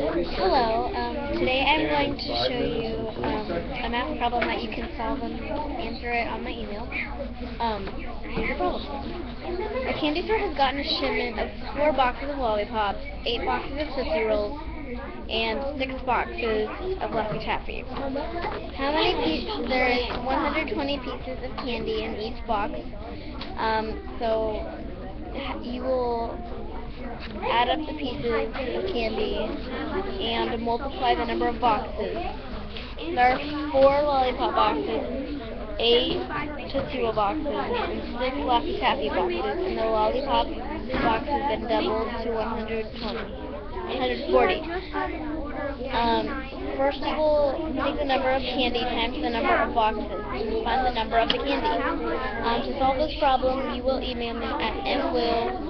Hello, um, today I'm going to show you um, a math problem that you can solve and answer it on my email. Um, here's problem. A candy store has gotten a shipment of four boxes of lollipops, eight boxes of Tootsie Rolls, and six boxes of Laffy Taffy. How many pieces? There is 120 pieces of candy in each box. Um, so you will add up the pieces of candy and multiply the number of boxes. There are four lollipop boxes, eight Tootsie Roll boxes, and six Laffy Taffy boxes, and the lollipop box has been doubled to 120, 140. Um, first you will take the number of candy times the number of boxes and find the number of the candy. Um, to solve this problem, you will email me at mwill